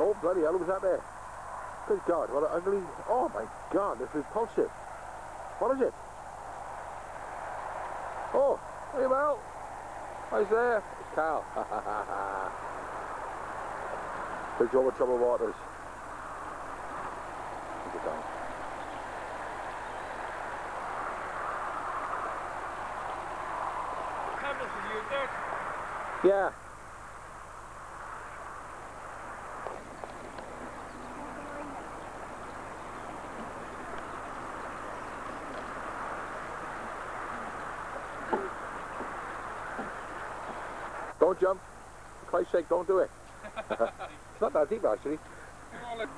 Oh, bloody hell, who's that there? Good God, what an ugly... Oh, my God, this is repulsive. What is it? Oh, hey, Mel. Who's there? It's Carl. Bridge over troubled waters. It down. Hamilton, you there? Yeah. Don't jump. For Christ's sake, don't do it. it's not that deep, actually. Look.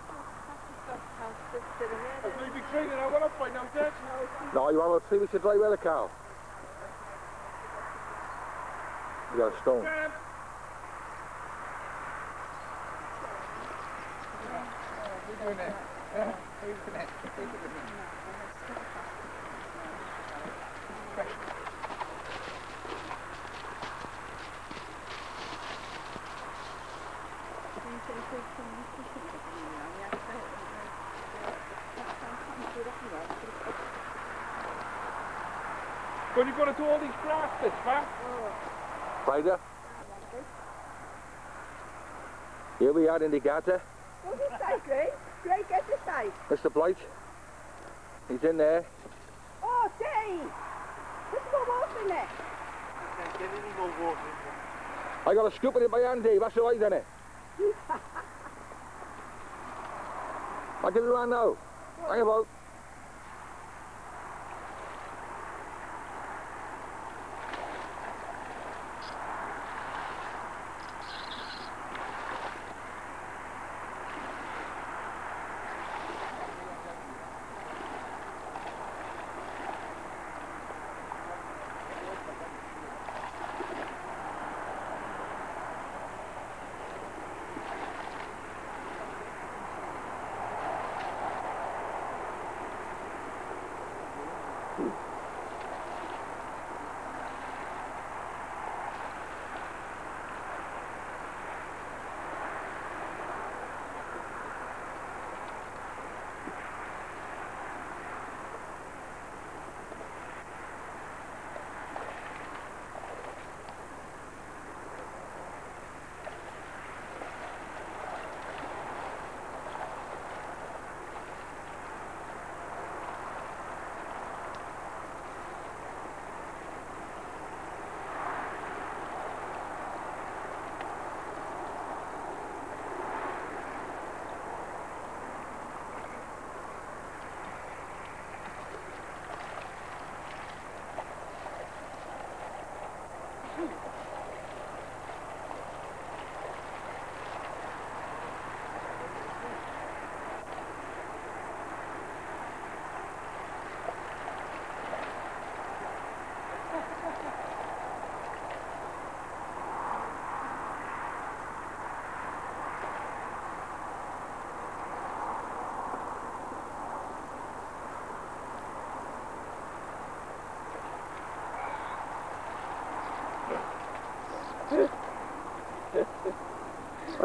That's my big training. I went up by. No, you want about three weeks to dry weather, Carl. You got a stone. Dad. When you got to do all these grass bits, man. Ryder. Here we are in the gutter. What's it say, Greg? Greg, get the say. Mr. Blight. He's in there. Oh, Dave! Put some more water in there. Can't get any more water in there. I got a scoop in my hand, Dave. That's all right, isn't it? I'll give you one now. Hang about.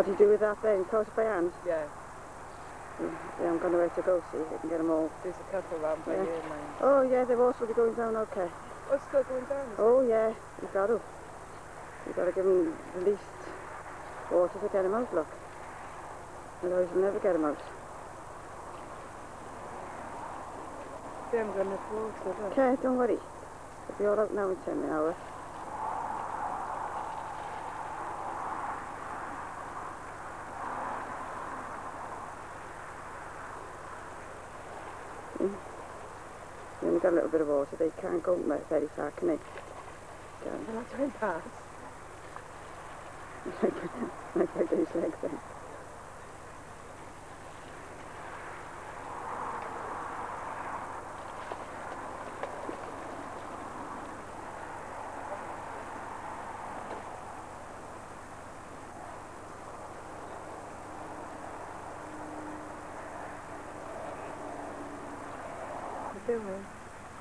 What do you do with that then? Close it by hand? Yeah, Yeah, I'm going to wait to go see if I can get them all. there's a couple around by Yeah. here, man. Oh, yeah, they're all be going down okay. Oh, it's still going down. Oh, yeah, you've got to. You've got to give them the least water to get them out, look. Otherwise you'll never get them out. They haven't got enough water. Okay, don't worry. They'll be all out now in 10 hours. You only got a little bit of water. They can't go very far, can they? Can't. They're not doing that. like like these legs then.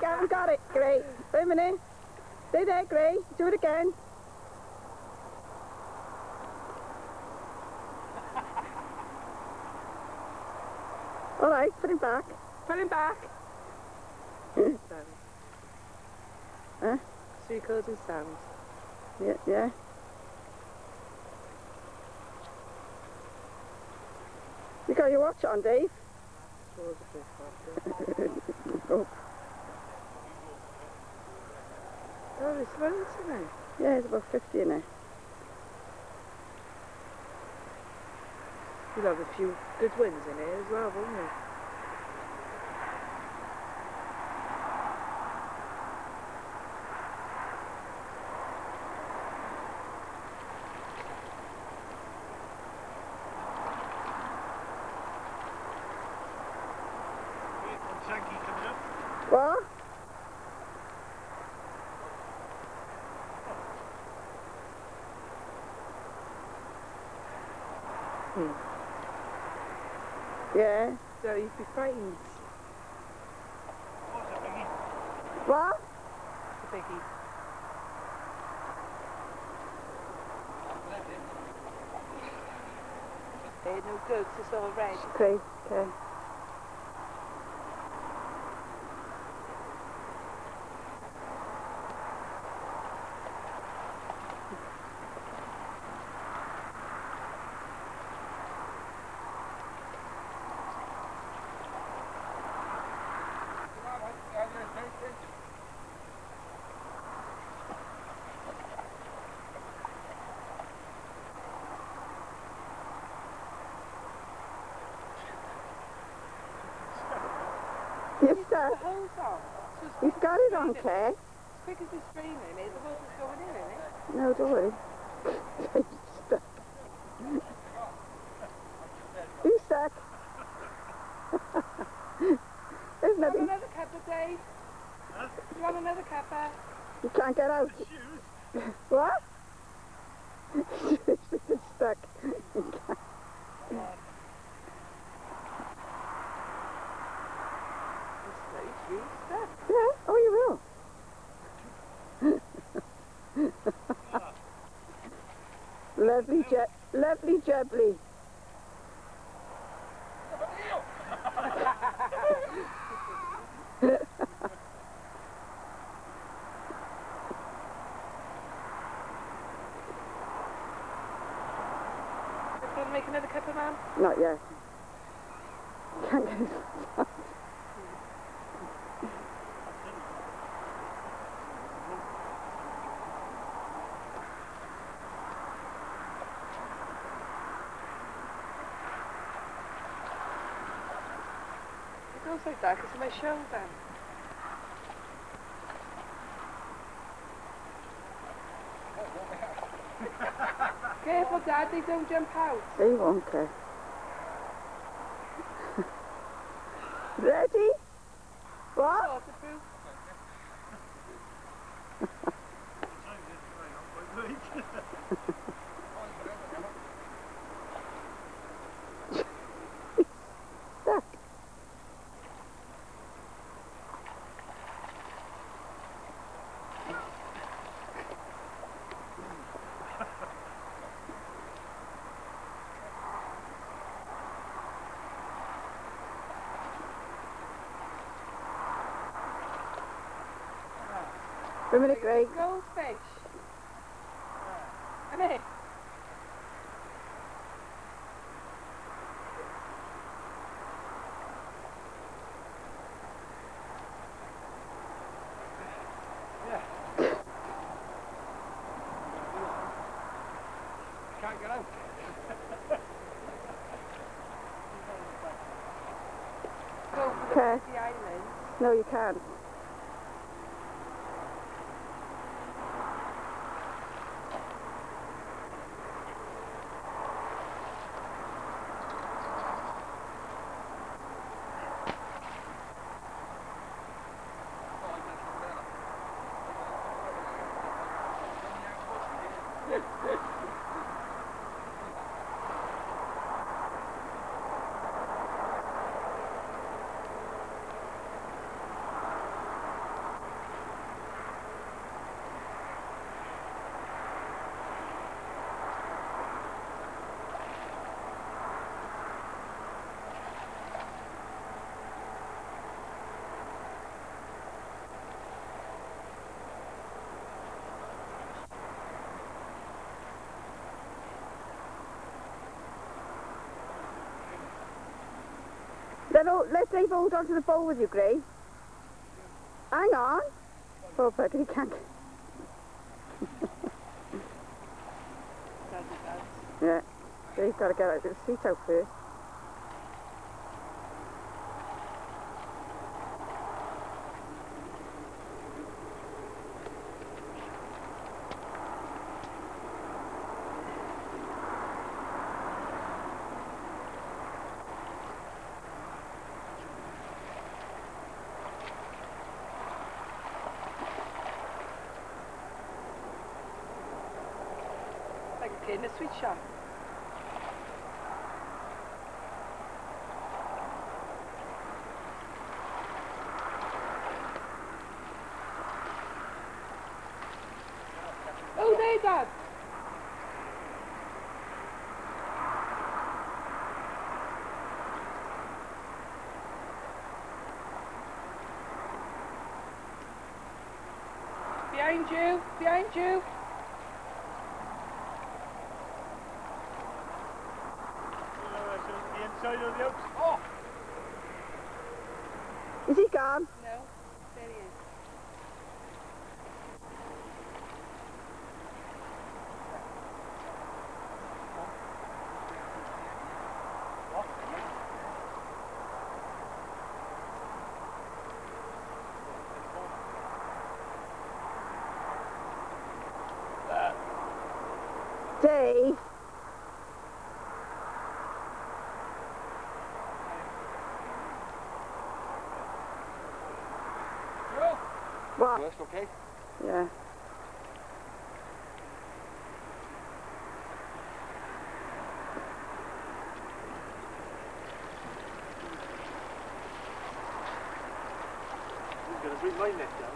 I haven't got it. Great. Wait a minute. Stay there, Gray. Do it again. All right, put him back. Put him back. Sounds. Huh? Three chords and sounds. Yeah, yeah. You got your watch on, Dave? Chords a bit faster. oh, Oh, it's loads in it. yeah, it's about 50 in there. You'll have a few good wins in here as well, won't you? What? Yeah. So you'd be frightened. What? The biggie. Eh, no goats, it's all red. Okay, okay. Yes, sir. The hole's on. So as You've got it on, it's Claire. As quick as it's raining, eh, the hose is going in, isn't it? No, don't worry. you stuck. There's You want nothing. another cuppa, Dave? You want another cuppa? You can't get out. what? She's stuck. You can't. It's no tree stuff. Yeah, oh, you will. Lovely, je- lovely jubbly. You want to make another cuppa, ma'am? Not yet. Can't get it. It goes like that because my shoulder. Careful, Dad, they don't jump out. They won't care. Ready? What? Waterproof. Stuck. Wait a minute, Greg. Goldfish. Isn't? Can't get out. Go for Okay. the, the island. No, you can't. Let, all, let Dave hold on to the bowl with you, Gray. Hang on. Oh, Poor bugger, he can't. Yeah. Dave's got to get out of the seat out first. In a sweet shop. Oh, there, Dad. Behind you, behind you. The inside of the outside. Oh! Is he gone? No, there he is. What? Worst, okay? Yeah. To bring my down.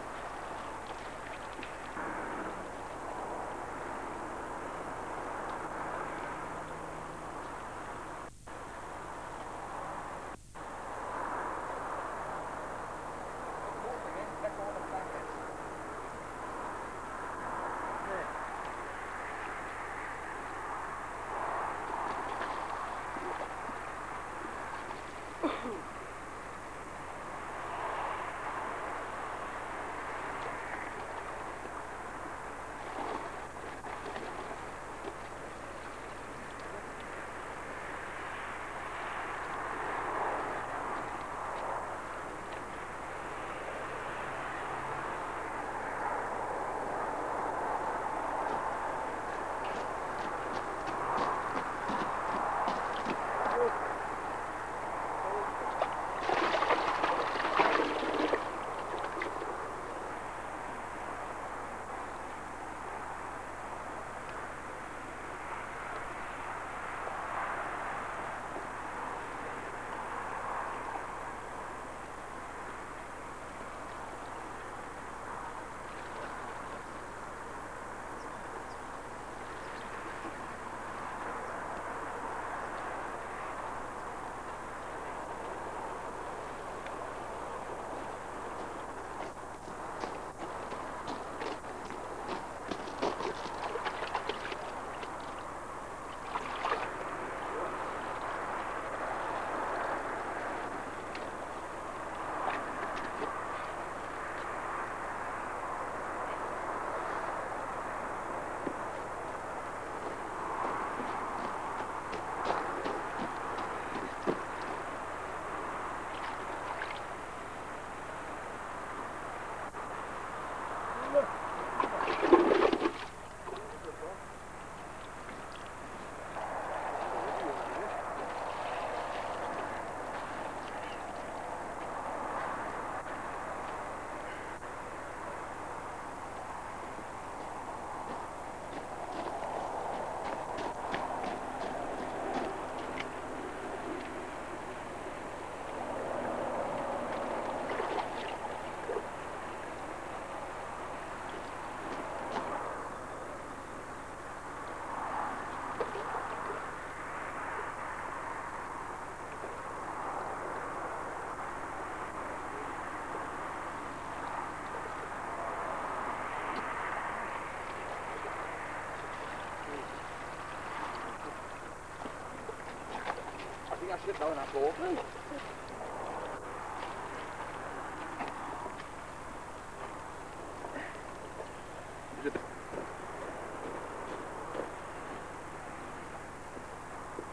should know enough to walk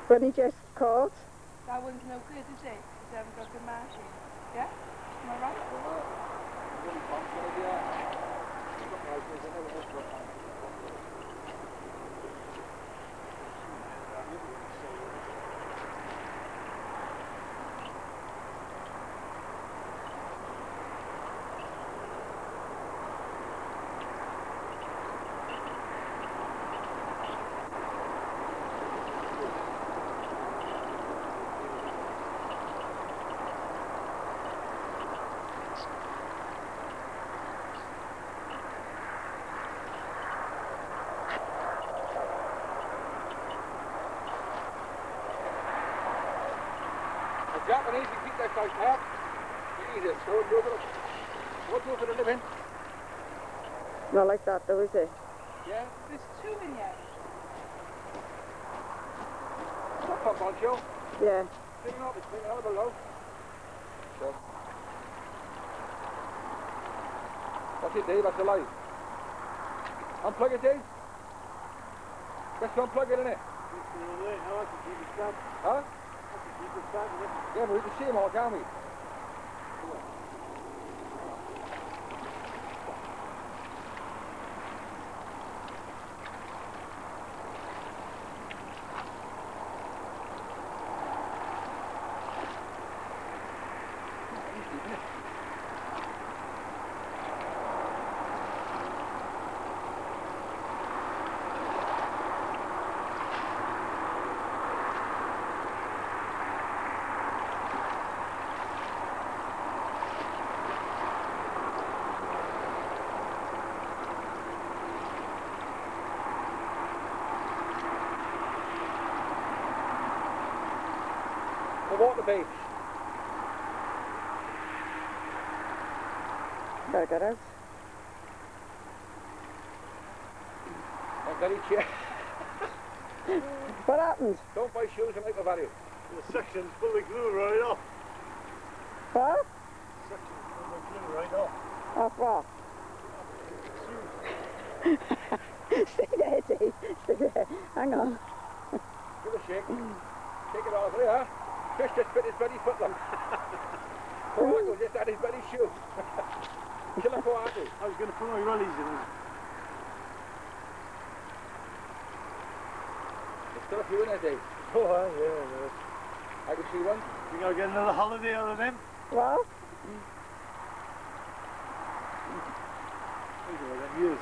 When Bunny just called. That one's no good, is it? Because they haven't got the marking. Yeah? Am I right? The Japanese can keep their sight up. Jesus, so do it. What do for the living? Not like that though, is it? Yeah. There's two in yet. What's up, Boncho? Yeah. Clean up, it's clean out below. So. What's it, Dave? That's a light. Unplug it, Dave. Just unplug it in it. Huh? But we can see them all, can't we? The water beach. Gotta get out. And very cheap. What happened? Don't buy shoes and make a value. The section's fully glue right off. What? Section's fully glue right off. Off what? Stay there, Dave. Stay there. Hang on. Give it a shake. Take it off there. Fish just bit his bloody foot long. Poago just had his bloody shoe. Killer Poago. I was going to put my rollies in. There's still a few in there, Dave. Oh, yeah. I can see one. You Think I'll get another holiday out of them? What? Think I'll get years.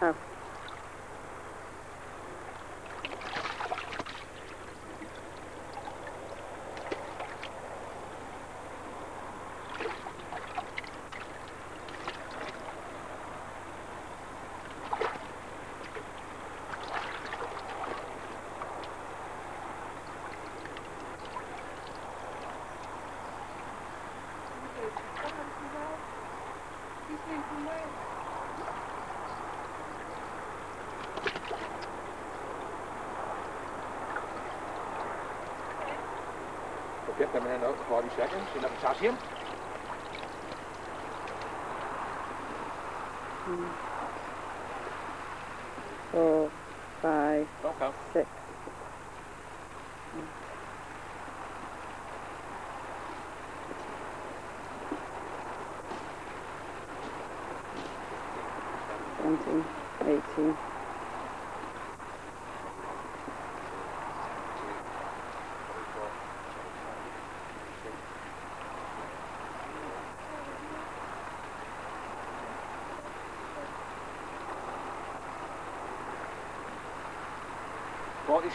Oh. And out in 40 seconds. You know potassium.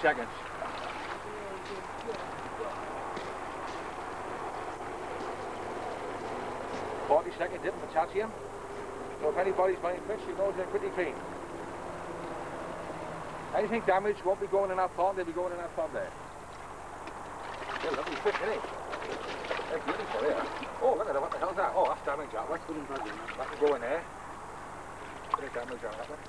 Seconds. Forty seconds dip in potassium. So if anybody's buying fish, you know they're pretty clean. Anything damaged won't be going in that pond, they'll be going in that pond there. They're lovely fish, isn't it? They're beautiful, yeah. Oh, look at that, what the hell's that? Oh, that's damage, that one. That can go in there. Bit of damage on that one.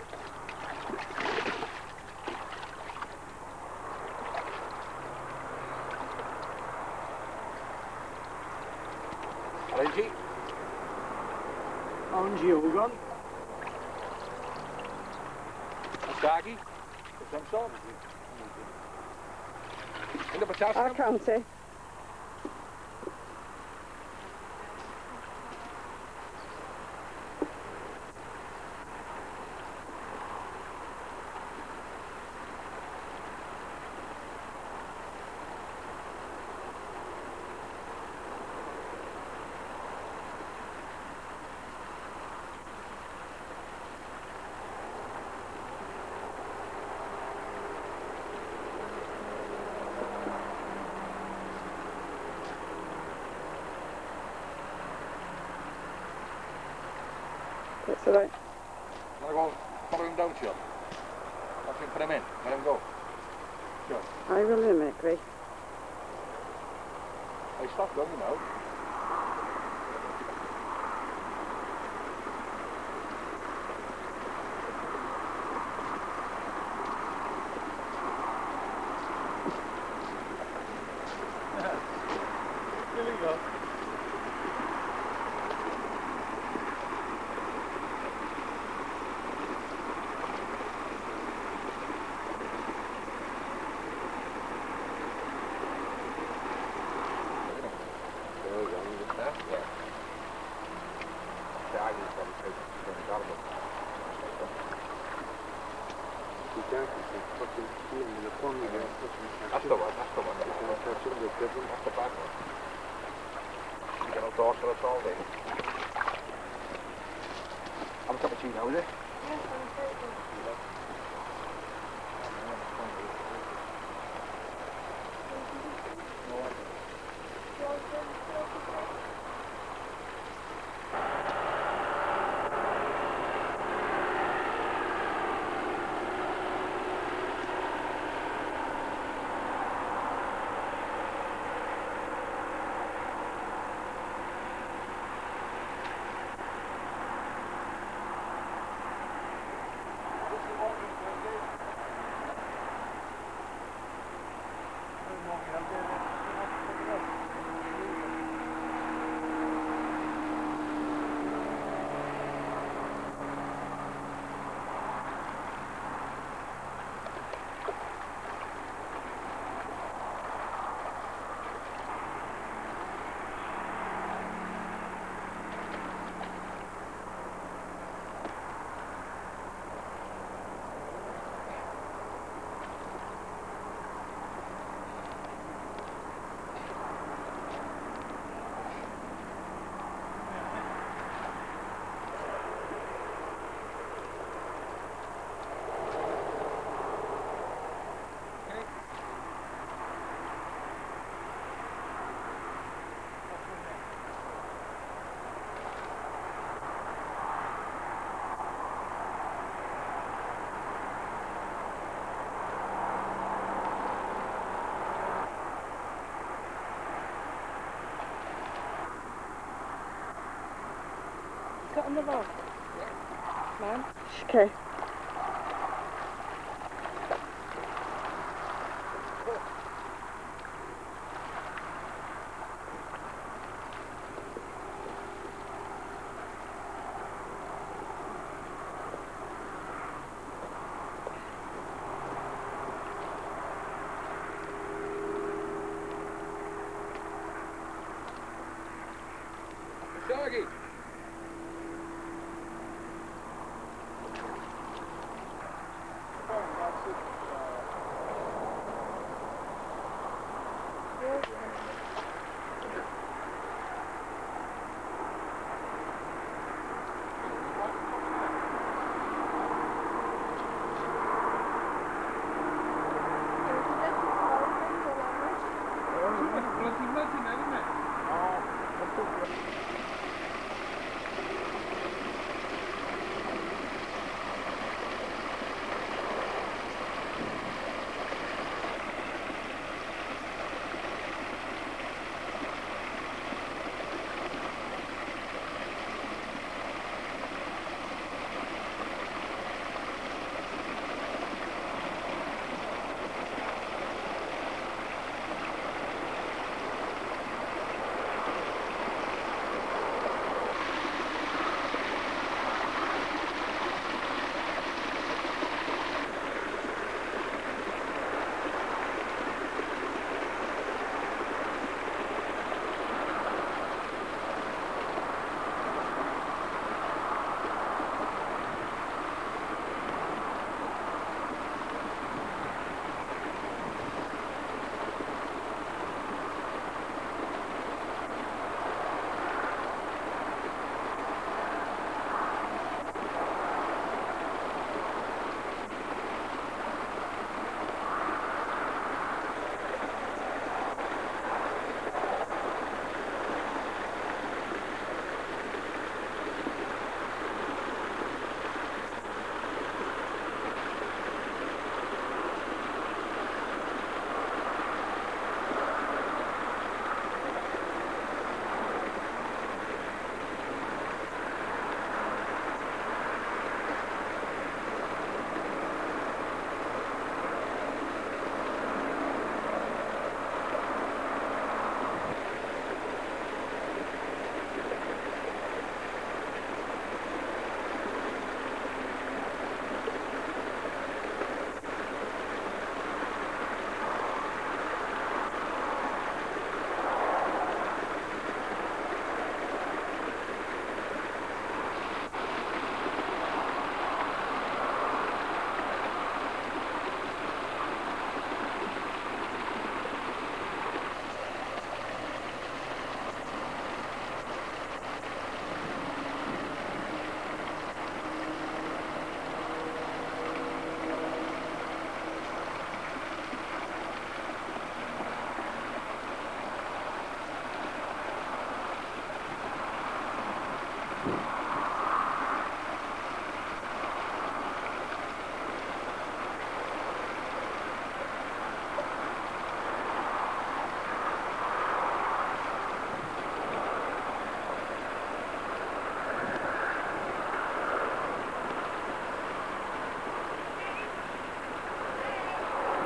Orange Ogon. Staggy, of some sort. In the potassium? I'll count it. That's all right. I'm gonna go follow him down to you. I can put him in. Let him go. Sure. I will in a minute, Gray. I stopped going now. Here on the road. Man. Okay.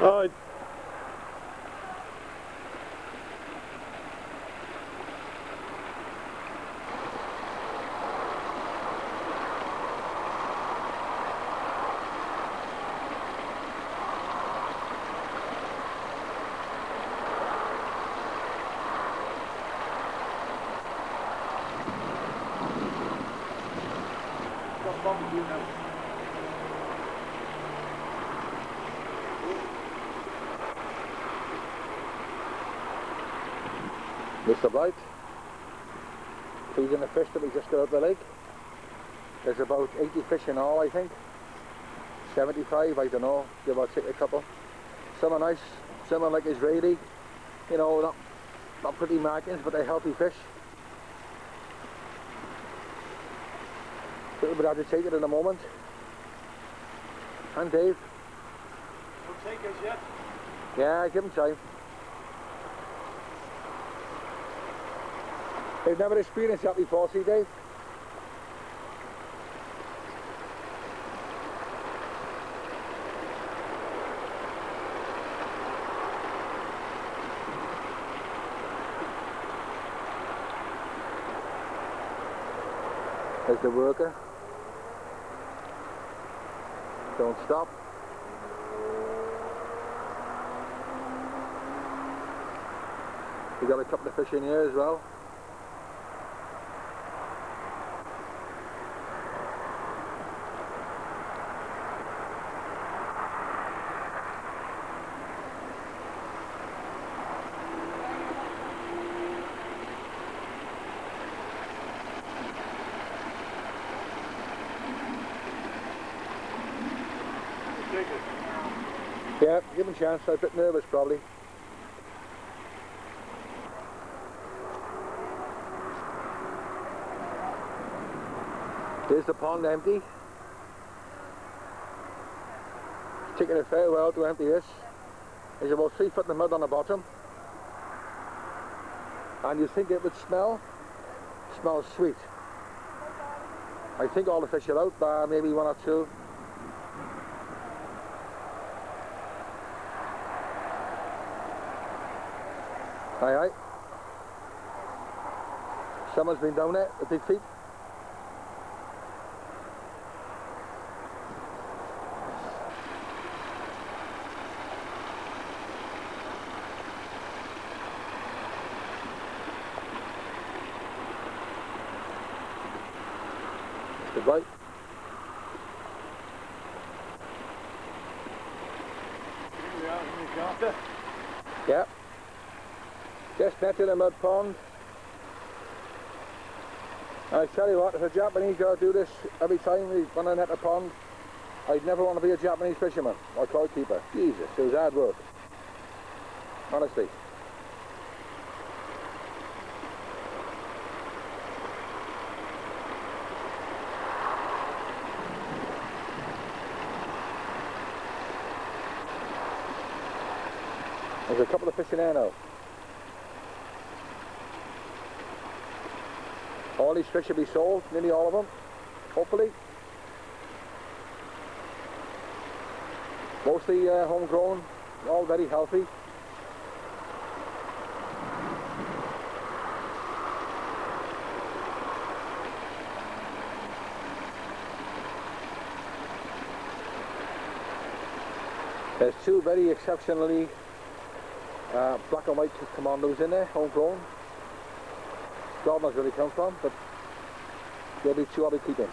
Alright. Mr. Blight, feeding the fish that we just got out the lake. There's about 80 fish in all, I think. 75, I don't know, give or take a couple. Some are nice, some are like Israeli, you know, not, not pretty markings, but they're healthy fish. A little bit agitated in a moment. And Dave, Don't take us yet. yeah, give him time. They've never experienced that before, see Dave? There's the worker. Don't stop. We got a couple of fish in here as well. Chance. I'm a bit nervous probably. There's the pond empty. Taking a while to empty this. There's about three foot in the mud on the bottom. And you think it would smell? smells sweet. I think all the fish are out, bar maybe one or two. Aye, aye. Someone's been down there with big feet. Goodbye. Here we are in the garter. Yeah. Just net in a mud pond. I tell you what, if a Japanese guy do this every time we want to net a pond, I'd never want to be a Japanese fisherman or trout keeper. Jesus, it was hard work. Honestly. There's a couple of fish in there now. These fish will be sold, nearly all of them, hopefully. Mostly uh, homegrown, all very healthy. There's two very exceptionally uh, black and white commandos in there, homegrown. God knows where they come from, but there'll be two I'll be keeping.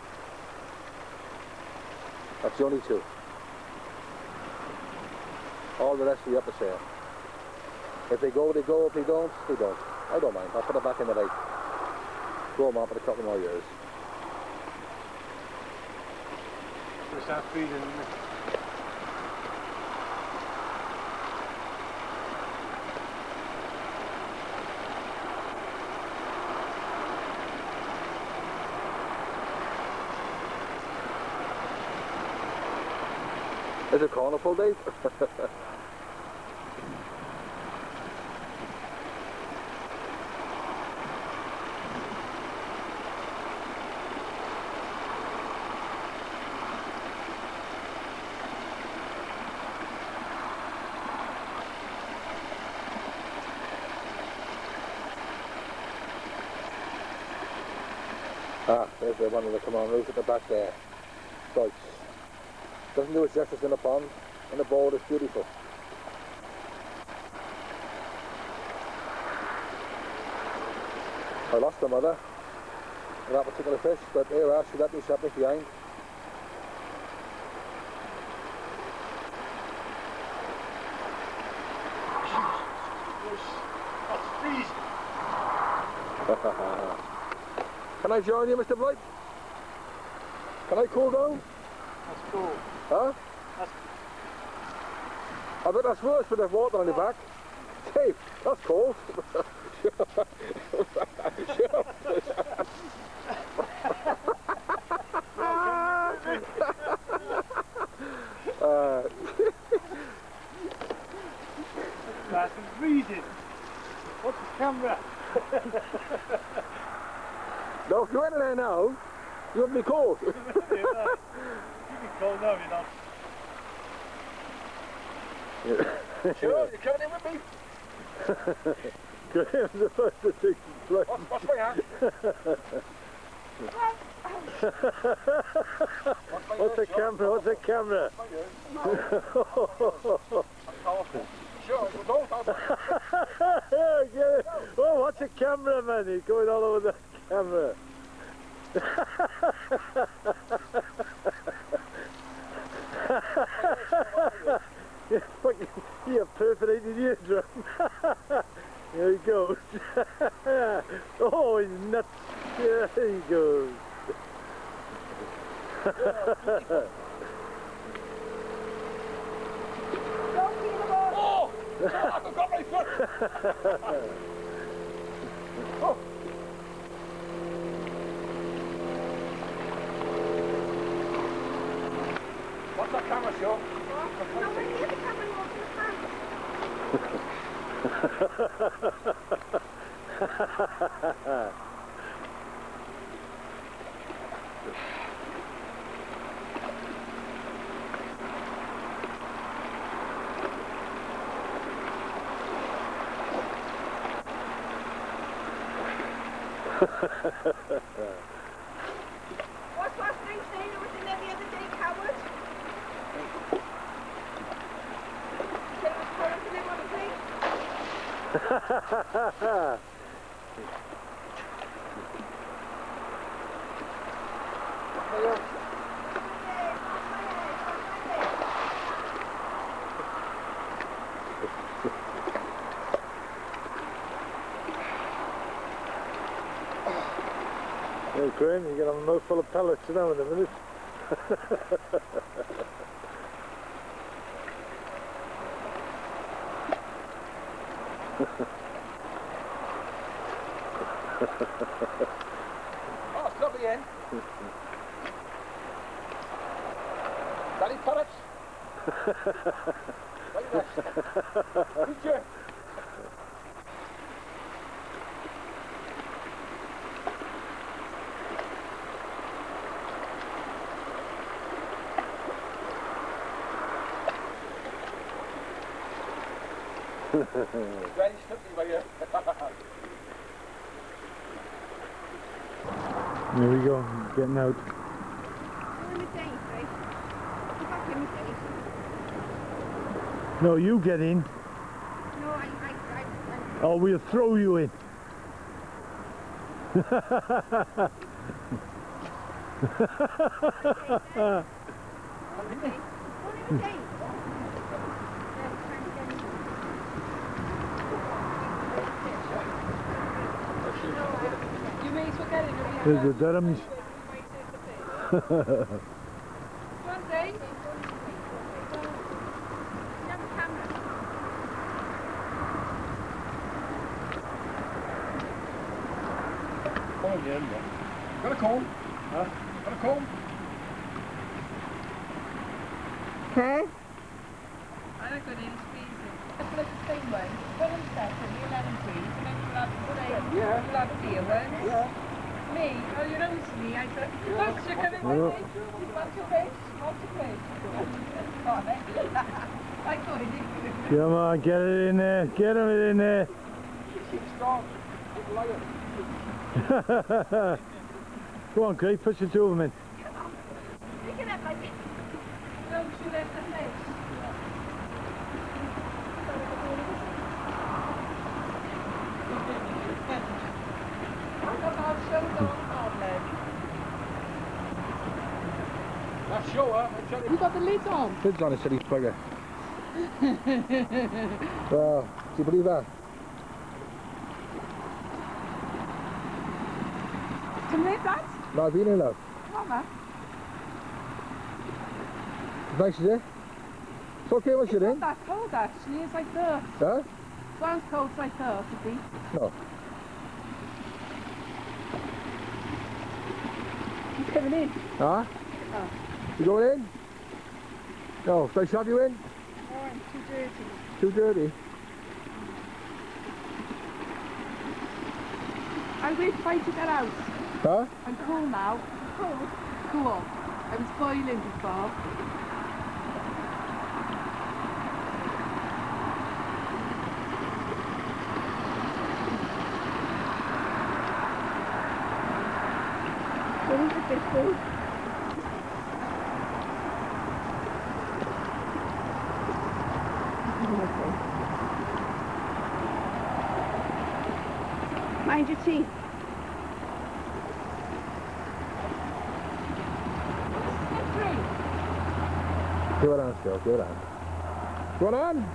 That's the only two. All the rest will be up for sale. If they go, they go. If they don't, they don't. I don't mind. I'll put it back in the lake. Them up for a couple more years. We start feeding Is it a? Ah, there's one of the command at the back there. Doesn't do it justice in the pond, and the board is beautiful. I lost the mother of that particular fish, but there we are, she let me set me behind. Can I join you, Mr. Blake? Can I cool down? That's cool. Huh? That's- I bet that's worse with the water on your back. Dave, that's cold. uh, That's freezing. What's the camera? no, if you went in there now, you wouldn't be cold. can now, you know. Sure, you coming in with me? Graham's the first to take the flight. What's, what's my hand? What's the camera? What's the camera? Sure, you don't have Get it. Oh, what's a camera, man? He's going all over the camera. You fucking, you perforated eardrum. Here he goes. oh, he's nuts. There he goes. Oh! I've got my foot! oh. What's that camera show? What's last thing saying that was there the other day, coward? Said it was current and then what was it? Hey, Graham, you're going to have a mouthful of pellets now in a minute. Oh, it's lovely in. Danny Parrots. Right there. Good job. Very slippery by here. There we go, getting out. You're in the days, right? You got in the. No, you get in, No, I, I, I, I or we'll throw you in. One in the days. One in the days. You may as well get it. There's the Durhams. Got a comb? Huh? Got a comb? Okay? I don't go in squeezing. That's like the same way. Put them separate, you let them breathe, and then you'll have the same. Yeah. You'll have the ear ones. Yeah. Me, oh, you don't see me. I thought, look, you're coming with me. You want to fish? Want to fish? Oh, thank you. I thought it did. Come on, get it in there, get him in there. She's strong. Big lion. Go on, Craig, push the two of them in. Pick it up like Don't shoot at the face. Talk about show don't problem. That's show her. I'm trying to- You got the lid on? Lid's on a silly bugger. well, do you believe that? Come here, Dad. No, been in love. Come on, Nice, it? It's okay once It's you're not that cold actually, it's like dirt. Huh? Sounds cold, it's like dirt, you see. No. He's coming in. Huh? Oh. You going in? No, should I shove you in? Oh, I'm too dirty. Too dirty. I wait for you to get out. Huh? I'm cool now. Cool? Cool. I was boiling before. What is it, this? Mind your teeth. It on, Phil. It on. Go on.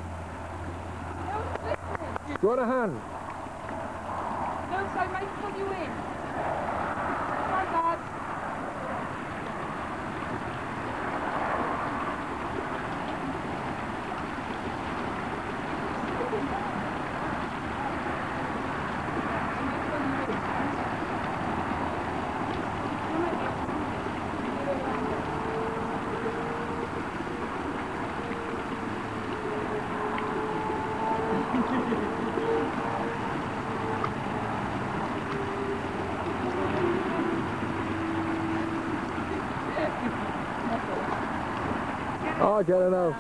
Go on. No, so I might pull you in. Come on, Dad. Oh, get it out. I'll get out. You do it. You get out, I'll be out.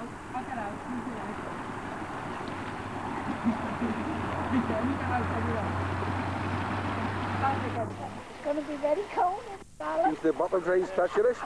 It's going to be very cold in Dallas. He's the bottle drain specialist.